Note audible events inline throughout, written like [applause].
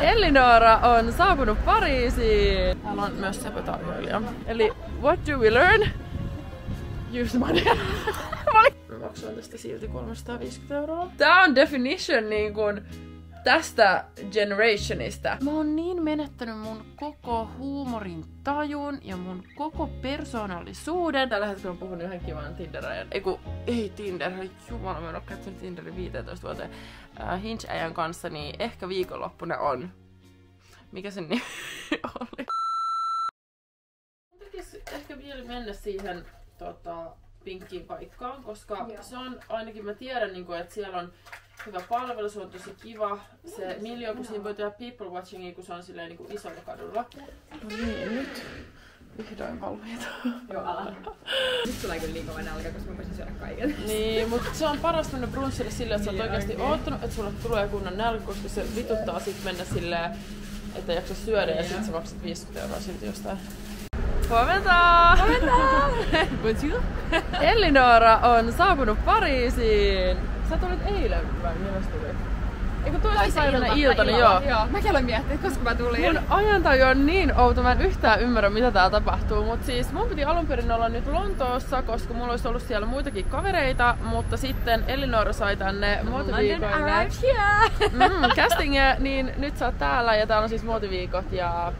Elinora on saapunut Pariisiin. Täällä on myös Sepo-tarjoilija. Eli what do we learn? Use money. [laughs] Mä maksoin tästä silti 350 euroa. Tää on definition niin kuin tästä generationista. Mä oon niin menettänyt mun koko huumorin tajun ja mun koko persoonallisuuden. Tällä hetkellä on puhunut yhden kivan Tinderajan. Eiku, ei Tinder, jumala, mä en oo käyttänyt Tinderin 15 vuoteen. Äh, Hinge-ajan kanssa, niin ehkä viikonloppuna on. Mikä sen nimi [laughs] oli? Tekis ehkä vielä mennä siihen tota, pinkkiin paikkaan, koska Joo. se on, ainakin mä tiedän, niin kuin, että siellä on hyvä palvelu, se on tosi kiva. Se miljoon, kun siinä voi tehdä people watchingia, kun se on silleen niin kuin isolla kadulla. No niin, nyt vihdoin valmiita. Joo, ala. Nyt tulee kyllä liikaa nälkä, koska mä voisin syödä kaiken. Niin, mutta se on paras mennä brunssille silleen, että sä oot niin, oikeasti oottanut, että sulle tulee kunnon nälkä, koska se vituttaa sit mennä silleen, että jaksa syödä ja sit sä maksat 50 euroa silti jostain. Huomenta! Huomenta! [laughs] Bonjour! Elinora on saapunut Pariisiin. Sä tulit eilen vai milloin tulit? Eikö toissapäivänä iltana, joo. joo. Mäkin aloin miettiä, koska mä tulin. Mun ajantaju on niin outo, mä en yhtään ymmärrä mitä täällä tapahtuu. Mut siis mun piti alun perin olla nyt Lontoossa, koska mulla olisi ollut siellä muitakin kavereita, mutta sitten Elinora sai tänne muotiviikoille. mm, castingia, niin nyt sä oot täällä ja täällä on siis muotiviikot ja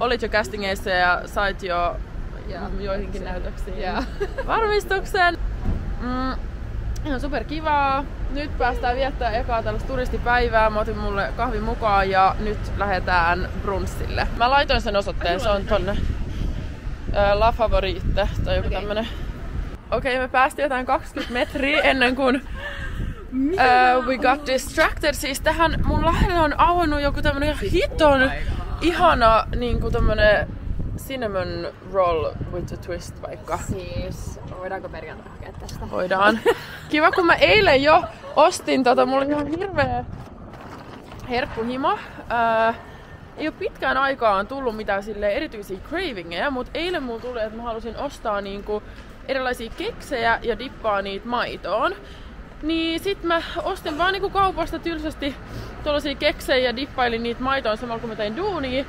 olit jo castingeissa ja sait jo yeah. joihinkin näytöksiin yeah. varmistuksen. Mm, ihan super kivaa. Nyt päästään viettää ekaa tällaista turistipäivää. Mä otin mulle kahvin mukaan ja nyt lähdetään brunssille. Mä laitoin sen osoitteen, se on tonne La Favorite tai joku okay. tämmönen. Okei, okay, me päästiin jotain 20 metriä ennen kuin uh, we got distracted. Siis tähän mun lähelle on avannut joku tämmönen hiton ihana niinku tämmönen cinnamon roll with a twist vaikka. Siis, voidaanko perjantaina hakea tästä? Voidaan. [laughs] Kiva, kun mä eilen jo ostin tota, mulla oli ihan hirveä herkkuhimo. Äh, ei ole pitkään aikaan tullut mitään sille erityisiä cravingeja, mutta eilen mulla tuli, että mä halusin ostaa niinku erilaisia keksejä ja dippaa niitä maitoon. Niin sit mä ostin vaan niinku kaupasta tylsästi tuollaisia keksejä ja dippailin niitä maitoon samalla kun mä tein duunia.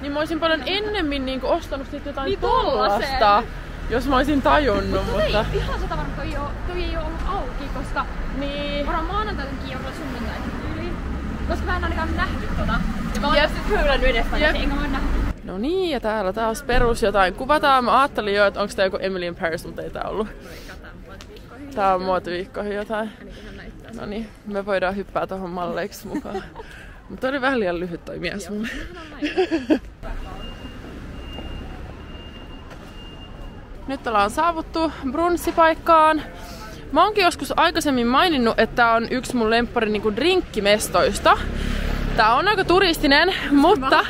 Niin mä olisin paljon ennemmin niinku ostanut sit jotain niin tollasta. Jos mä olisin tajunnut, Mut mutta... Ei, ihan sata varma toi, jo, toi ei oo ollut auki, koska niin. varmaan maanantainkin on sunnuntaisin yli. Koska mä en ainakaan nähnyt tota. Ja mä oon yep. höylän edestä, yep. enkä mä nähnyt. No niin, ja täällä taas perus jotain kuvataan. Mä ajattelin jo, että onko tää joku Emily in Paris, mutta ei tää ollut. Tää on muotiviikkoihin jotain. No niin, me voidaan hyppää tuohon malleiksi mukaan. [laughs] Mutta oli vähän liian lyhyt toi mies mulle. Nyt ollaan saavuttu brunssipaikkaan. Mä oonkin joskus aikaisemmin maininnut, että tää on yksi mun lemppari niinku drinkkimestoista. Tää on aika turistinen, mutta...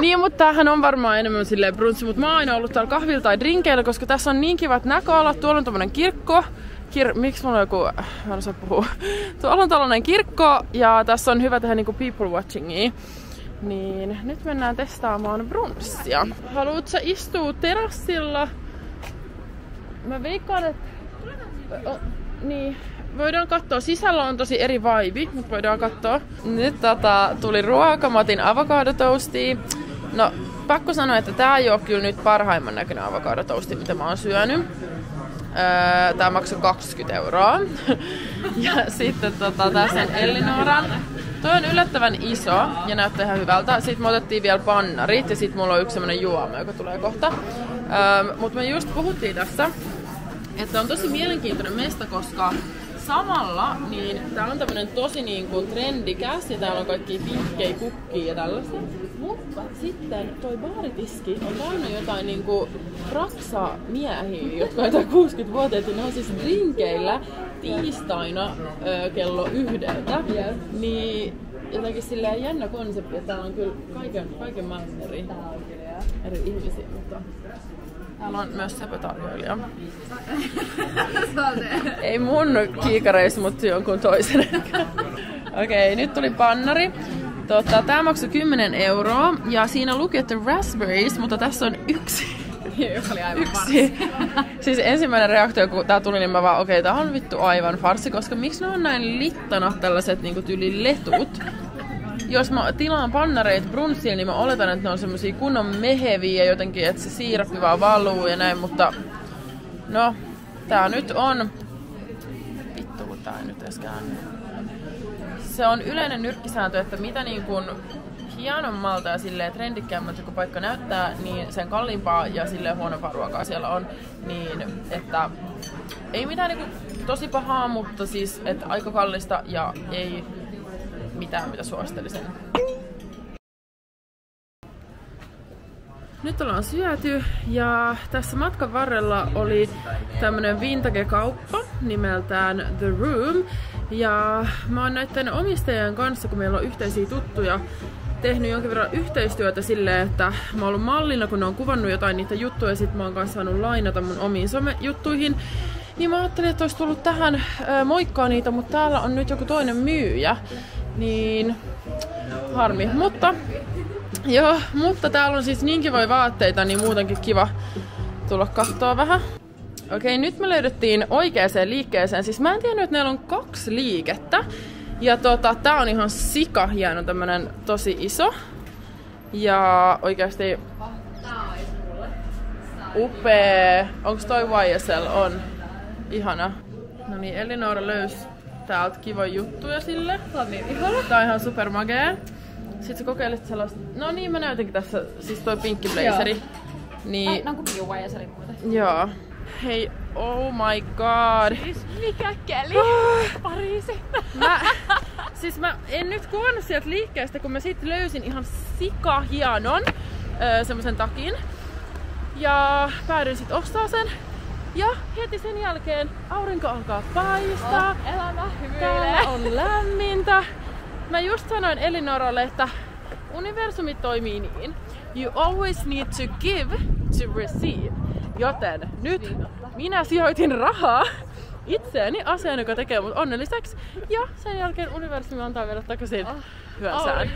niin, mutta tämähän on varmaan enemmän silleen brunssi, mutta mä oon aina ollut täällä kahvilla tai drinkeillä, koska tässä on niin kivat näköalat. Tuolla on tommonen kirkko. Kir... Miksi mulla on joku... Mä en osaa puhua. Tuolla on tällainen kirkko ja tässä on hyvä tehdä niinku people watchingia. Niin, nyt mennään testaamaan brunssia. Haluatko istua terassilla? Mä veikkaan, että... Niin, voidaan katsoa. Sisällä on tosi eri vaivi, mutta voidaan katsoa. Nyt tota, tuli ruoka, mä otin avokadotoastia. No, pakko sanoa, että tää ei ole kyllä nyt parhaimman näköinen avokadotoasti, mitä mä oon syönyt. Öö, tää maksoi 20 euroa. [laughs] ja sitten tota, tässä on Elinoran. Toi on yllättävän iso ja näyttää ihan hyvältä. Sitten me otettiin vielä pannarit ja sitten mulla on yksi semmonen juoma, joka tulee kohta. Öö, Mutta me just puhuttiin tässä, että on tosi mielenkiintoinen mesta, koska samalla niin tää on tämmönen tosi niinku trendikäs ja täällä on kaikki pinkkejä, kukkia ja tällaista. Mutta sitten toi baaritiski on täynnä jotain niinku raksa miehiä, jotka on jotain 60-vuotiaita. Ne on siis drinkeillä tiistaina ö, kello yhdeltä. Yeah. Niin jotenkin silleen jännä konsepti, että täällä on kyllä kaiken, kaiken maailman eri, eri ihmisiä, mutta Täällä on myös sepötarjoilija. [laughs] Ei mun kiikareissa, mutta jonkun toisen. [laughs] Okei, okay, nyt tuli pannari. Tota, tää maksoi 10 euroa ja siinä luki, että raspberries, mutta tässä on yksi. oli aivan yksi. siis ensimmäinen reaktio, kun tää tuli, niin mä vaan, okei, okay, tää on vittu aivan farsi, koska miksi ne on näin littana tällaiset niinku tyyli letut? jos mä tilaan pannareita brunssiin, niin mä oletan, että ne on semmosia kunnon meheviä jotenkin, että se siirappi vaan valuu ja näin, mutta no, tää nyt on... Vittu, kun tää ei nyt edes Se on yleinen nyrkkisääntö, että mitä niin kun hienommalta ja silleen trendikkäämmältä kun paikka näyttää, niin sen kalliimpaa ja silleen huonompaa ruokaa siellä on. Niin, että ei mitään niinku tosi pahaa, mutta siis että aika kallista ja ei mitään, mitä suosittelisin. Nyt ollaan syöty ja tässä matkan varrella oli tämmönen vintage-kauppa nimeltään The Room. Ja mä oon näiden omistajien kanssa, kun meillä on yhteisiä tuttuja, tehnyt jonkin verran yhteistyötä silleen, että mä oon ollut mallina, kun ne on kuvannut jotain niitä juttuja, ja sit mä oon kanssa saanut lainata mun omiin somejuttuihin. Niin mä ajattelin, että olisi tullut tähän äh, moikkaa niitä, mutta täällä on nyt joku toinen myyjä. Niin harmi. Mutta joo, mutta täällä on siis niin kivoja vaatteita, niin muutenkin kiva tulla katsoa vähän. Okei, nyt me löydettiin oikeaan liikkeeseen. Siis mä en tiennyt, että neillä on kaksi liikettä. Ja tota, tää on ihan sika hieno, tämmönen tosi iso. Ja oikeasti upea. Onks toi YSL? On. Ihana. No niin, Elinora löysi täältä kiva juttuja sille. Tää on niin ihana. Tää on ihan super magee. Sitten sä kokeilit sellaista... No niin, mä näytinkin tässä, siis toi pinkki blazeri. Niin... Ai, no kun YSL muuten. Joo. Hei, oh my god. Siis mikä keli? Ah. Pariisi. Mä, siis mä en nyt kuvannut sieltä liikkeestä, kun mä sitten löysin ihan sika hienon öö, semmosen takin. Ja päädyin sitten ostaa sen. Ja heti sen jälkeen aurinko alkaa paistaa. Oh, elämä Täällä on lämmintä. Mä just sanoin Elinoralle, että universumi toimii niin. You always need to give to receive. Joten nyt minä sijoitin rahaa itseäni aseen, joka tekee mut onnelliseksi. Ja sen jälkeen universumi antaa vielä takaisin oh, hyönsään.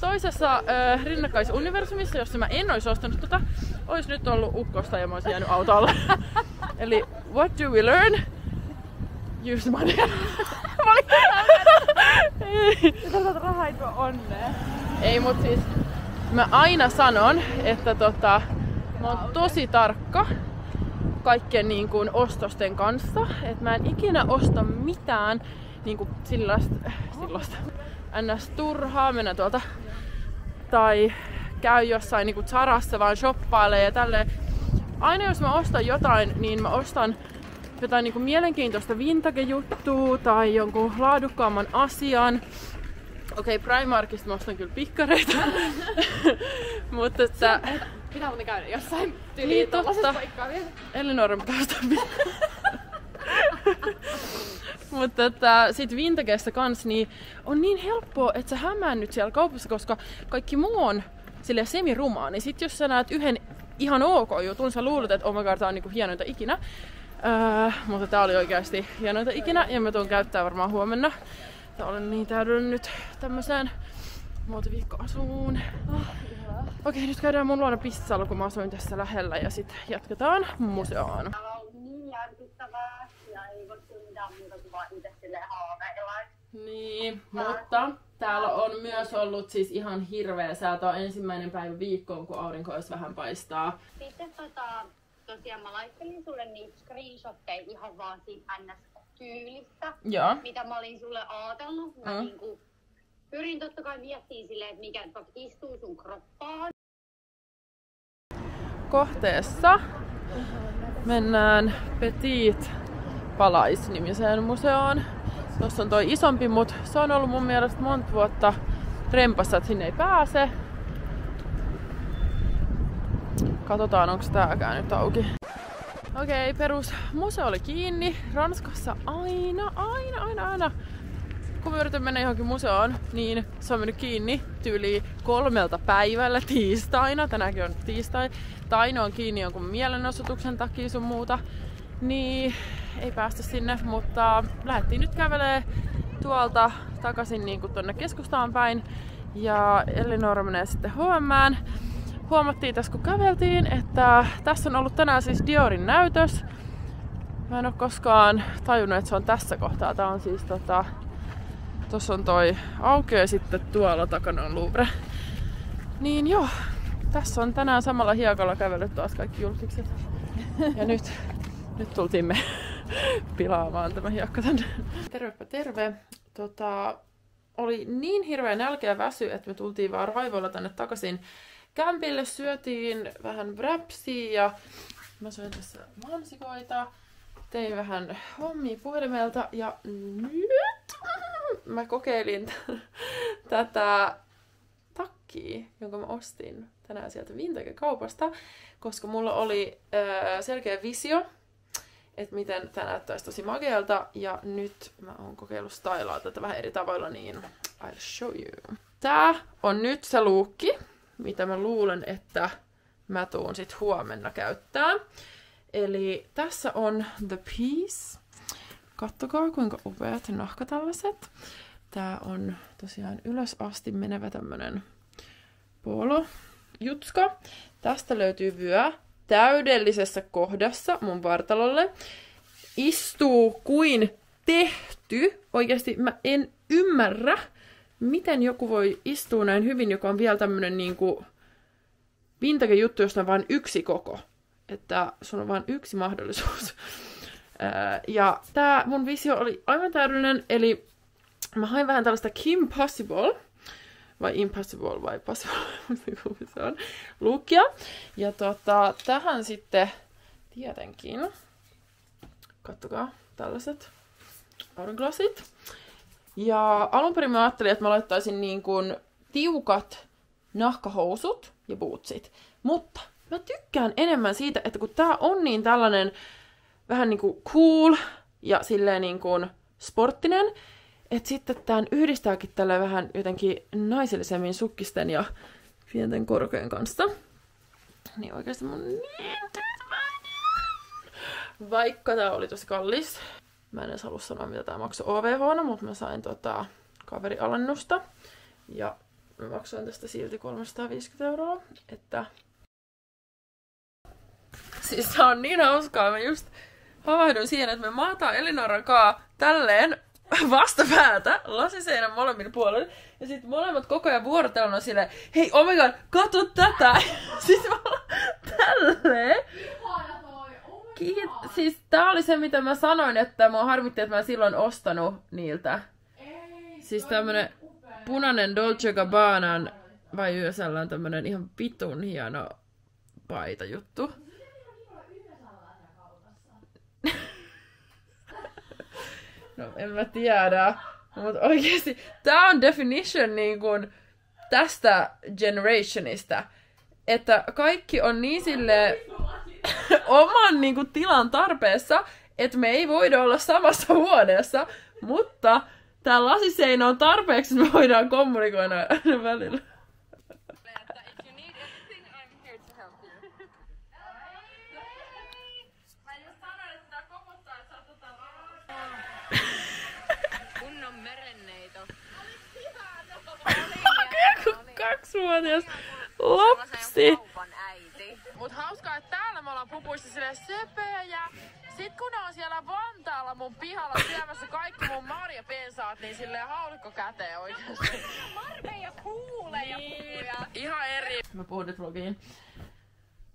Toisessa äh, rinnakkaisuniversumissa, jossa mä en olisi ostanut tota, olisi nyt ollut ukkosta ja mä olisin jäänyt autolla. [laughs] Eli what do we learn? Use money. [laughs] ei. rahaa ei tuo onnea. Ei, mut siis mä aina sanon, että tota, mä oon tosi tarkka kaikkien niin kuin ostosten kanssa. Että mä en ikinä osta mitään niin kuin sillasta, sillasta ns. turhaa mennä tuolta tai käy jossain niin kuin Zarassa vaan shoppailee ja tälleen. Aina jos mä ostan jotain, niin mä ostan jotain niin kuin mielenkiintoista vintage-juttua tai jonkun laadukkaamman asian. Okei, okay, Primarkista mä ostan kyllä pikkareita. [laughs] Mutta että... Pitää muuten käydä jossain tyyliin niin, totta. paikkaa vielä. Elinor päästä [laughs] Mutta että sit Vintagessa kans niin on niin helppoa, että sä hämäännyt siellä kaupassa, koska kaikki muu on sille semirumaa. Niin sit jos sä näet yhden ihan ok jutun, sä luulet, että oh my god, tää on niinku hienointa ikinä. Öö, mutta tää oli oikeasti hienointa ikinä ja mä tuun käyttää varmaan huomenna. Tää olen niin täydellinen nyt tämmöseen muotiviikkoasuun. Oh, Okei, nyt käydään mun luona pissalla, kun mä asuin tässä lähellä ja sitten jatketaan museoon. Täällä on niin järkyttävää ja ei voi mitään muuta kuin vaan itse. Niin, mutta täällä on myös ollut siis ihan hirveä säätö ensimmäinen päivä viikkoon, kun aurinko olisi vähän paistaa. Sitten tota, tosiaan mä laittelin sulle niitä screenshotteja ihan vaan siitä NS-tyylistä, Joo. mitä mä olin sulle ajatellut. Mä mm. niinku pyrin totta kai miettimään silleen, että mikä istuu sun kroppaan. Kohteessa mennään Petit Palais-nimiseen museoon. Tuossa on toi isompi, mutta se on ollut mun mielestä monta vuotta rempassa, että sinne ei pääse. Katsotaan, onko tääkään nyt auki. Okei, okay, perus museo oli kiinni. Ranskassa aina, aina, aina, aina kun mä yritän mennä johonkin museoon, niin se on mennyt kiinni tyyli kolmelta päivällä tiistaina. Tänäänkin on tiistai. Tai ne on kiinni jonkun mielenosoituksen takia sun muuta. Niin ei päästä sinne, mutta lähdettiin nyt kävelee tuolta takaisin niin kuin tonne keskustaan päin. Ja Elinora menee sitten HMään. Huomattiin tässä kun käveltiin, että tässä on ollut tänään siis Diorin näytös. Mä en ole koskaan tajunnut, että se on tässä kohtaa. Tää on siis tota, Tuossa on toi auki ja sitten tuolla takana on Louvre. Niin joo, tässä on tänään samalla hiekalla kävellyt taas kaikki julkikset. Ja nyt, nyt tultiin me pilaamaan tämä hiekka tänne. Tervepä terve. Tota, oli niin hirveä nälkä ja väsy, että me tultiin vaan raivoilla tänne takaisin kämpille. Syötiin vähän wrapsia ja mä söin tässä mansikoita. Tein vähän hommia puhelimelta ja nyt [laughs] mä kokeilin t- tätä takkia, jonka mä ostin tänään sieltä Vintage-kaupasta, koska mulla oli äh, selkeä visio, että miten tämä näyttäisi tosi makealta, ja nyt mä oon kokeillut stylaa tätä vähän eri tavoilla, niin I'll show you. Tää on nyt se luukki, mitä mä luulen, että mä tuun sit huomenna käyttää. Eli tässä on The Piece. Kattokaa kuinka upeat nahkatällaiset. Tää on tosiaan ylös asti menevä tämmönen polo jutska. Tästä löytyy vyö täydellisessä kohdassa mun vartalolle. Istuu kuin tehty. Oikeasti mä en ymmärrä, miten joku voi istua näin hyvin, joka on vielä tämmönen niinku vintage juttu, josta on vain yksi koko. Että sun on vain yksi mahdollisuus. Ja tää mun visio oli aivan täydellinen, eli mä hain vähän tällaista Kim Possible, vai Impossible vai Possible, [laughs] se on, lookia. Ja tota, tähän sitten tietenkin, kattokaa tällaiset aurinkolasit. Ja alun perin mä ajattelin, että mä laittaisin niin kuin tiukat nahkahousut ja bootsit. Mutta mä tykkään enemmän siitä, että kun tää on niin tällainen vähän niin kuin cool ja silleen niin kuin sporttinen, että sitten tämän yhdistääkin tällä vähän jotenkin naisellisemmin sukkisten ja pienten korkojen kanssa. Niin oikeasti mun niin Vaikka tää oli tosi kallis. Mä en edes halua sanoa, mitä tää maksoi OVH, mutta mä sain tota kaverialennusta. Ja mä maksoin tästä silti 350 euroa. Että... Siis tää on niin hauskaa. Mä just havahduin siihen, että me maataan Elinoran kaa tälleen vastapäätä lasiseinän molemmin puolella. Ja sitten molemmat koko ajan vuorotellen on silleen, hei oh my god, katso tätä! [laughs] siis mä tälleen. Kiit- siis tää oli se, mitä mä sanoin, että mä harmitti, että mä en silloin ostanut niiltä. Siis tämmönen punainen Dolce Gabbanan vai YSL on tämmönen ihan vitun hieno paita juttu. No en mä tiedä. Mutta oikeesti, tää on definition niin kun tästä generationista. Että kaikki on niin sille [laughs] oman niin kun, tilan tarpeessa, että me ei voida olla samassa huoneessa, mutta tää lasiseinä on tarpeeksi, että me voidaan kommunikoida välillä. Kaksivuotias lapsi. Mut hauskaa, että täällä me ollaan pupuissa sille söpöjä. Ja sit kun ne on siellä Vantaalla mun pihalla syömässä kaikki mun marjapensaat, niin silleen haulikko käteen oikeesti. Marmeja kuuleja Niin, ihan eri. Mä puhun nyt vlogiin.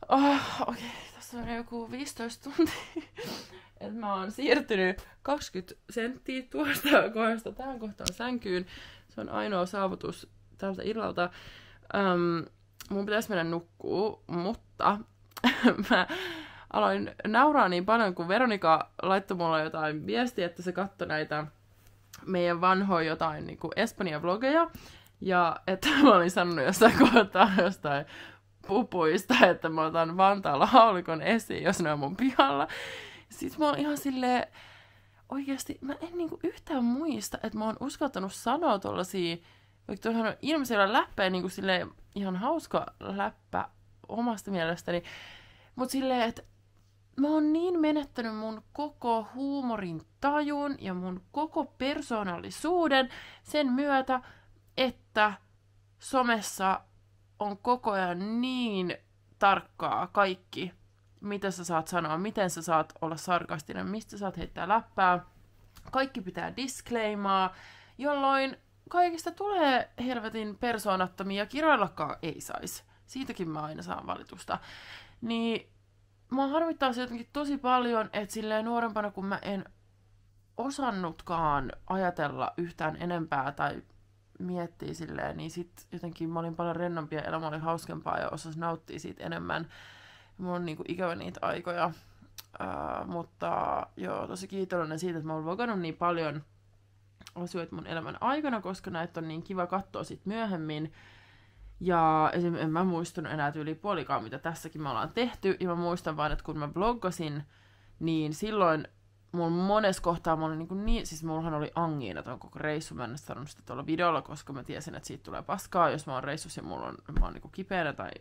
Oh, okei, okay. tässä on joku 15 tuntia. Et mä oon siirtynyt 20 senttiä tuosta kohdasta tähän kohtaan sänkyyn. Se on ainoa saavutus tältä illalta. Um, mun pitäisi mennä nukkuu, mutta [laughs] mä aloin nauraa niin paljon, kun Veronika laittoi mulle jotain viestiä, että se katsoi näitä meidän vanhoja jotain niin Espanja-vlogeja. Ja että mä olin sanonut jossain kohtaa jostain pupuista, että mä otan Vantaalla haulikon esiin, jos ne on mun pihalla. Sitten mä oon ihan silleen, oikeasti mä en niinku yhtään muista, että mä oon uskaltanut sanoa tuollaisia, vaikka tuollahan on ilmeisellä läppä niin kuin silleen, ihan hauska läppä omasta mielestäni, mutta silleen, että mä oon niin menettänyt mun koko huumorin tajun ja mun koko persoonallisuuden sen myötä, että somessa on koko ajan niin tarkkaa kaikki, mitä sä saat sanoa, miten sä saat olla sarkastinen, mistä saat heittää läppää. Kaikki pitää disclaimaa jolloin kaikista tulee helvetin persoonattomia, kirjoillakaan ei saisi. Siitäkin mä aina saan valitusta. Niin mä harmittaa se jotenkin tosi paljon, että silleen nuorempana kun mä en osannutkaan ajatella yhtään enempää tai miettiä silleen, niin sit jotenkin mä olin paljon rennompi ja elämä oli hauskempaa ja osas nauttia siitä enemmän. Mulla on niinku ikävä niitä aikoja. Uh, mutta joo, tosi kiitollinen siitä, että mä oon vagannut niin paljon asioita mun elämän aikana, koska näitä on niin kiva katsoa sit myöhemmin. Ja esimerkiksi en mä muistunut enää yli puolikaan, mitä tässäkin me ollaan tehty. Ja mä muistan vain, että kun mä bloggasin, niin silloin mulla monessa kohtaa mulla oli niin, niin siis mullahan oli angiina ton koko reissu, mä en sanonut sitä tuolla videolla, koska mä tiesin, että siitä tulee paskaa, jos mä oon reissus ja mulla on, mä oon niin kipeänä tai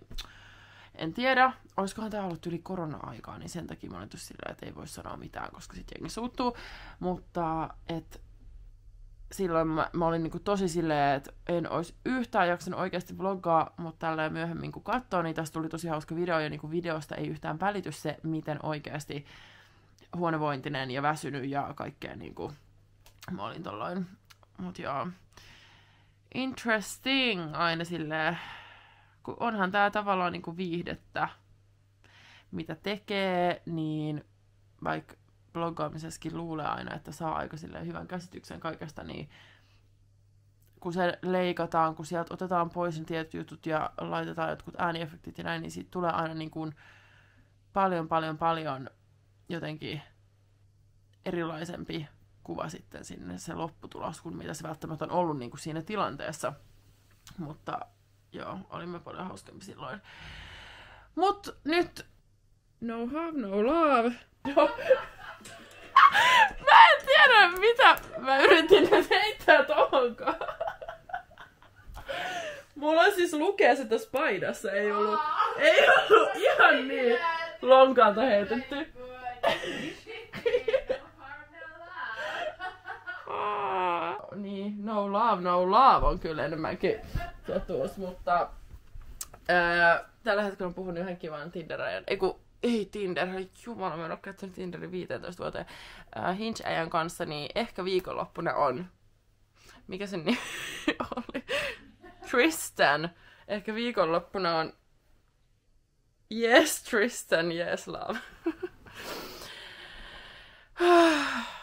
en tiedä, olisikohan tämä ollut yli korona-aikaa, niin sen takia mä olin sillä, että ei voi sanoa mitään, koska sitten jengi suuttuu. Mutta et, silloin mä, mä olin niinku tosi silleen, että en olisi yhtään jaksanut oikeasti vloggaa, mutta tällä myöhemmin kun katsoo, niin tästä tuli tosi hauska video, ja niinku videosta ei yhtään välity se, miten oikeasti huonovointinen ja väsynyt ja kaikkea niinku, mä olin tolloin. Mut joo, interesting aina silleen, kun onhan tää tavallaan niinku viihdettä, mitä tekee, niin vaikka bloggaamisessakin luulee aina, että saa aika hyvän käsityksen kaikesta, niin kun se leikataan, kun sieltä otetaan pois ne tietyt jutut ja laitetaan jotkut ääniefektit ja näin, niin siitä tulee aina niin kuin paljon, paljon, paljon jotenkin erilaisempi kuva sitten sinne se lopputulos, kuin mitä se välttämättä on ollut niin kuin siinä tilanteessa. Mutta joo, olimme paljon hauskempi silloin. Mut nyt no have no love. No. [laughs] mitä mä yritin nyt heittää tohonkaan. Mulla siis lukee sitä spaidassa, ei ollut, ei ollut ihan niin lonkalta heitetty. niin, no love, no love on kyllä enemmänkin totuus, mutta ää, tällä hetkellä on puhunut yhden kivan Tinderajan, ei kun, ei Tinder, jumala, mä en ole katsonut Tinderin 15 vuoteen, äh, Hinge-ajan kanssa, niin ehkä viikonloppuna on, mikä sen nimi [laughs] oli, Tristan, ehkä viikonloppuna on, yes Tristan, yes love. [sighs] [sighs]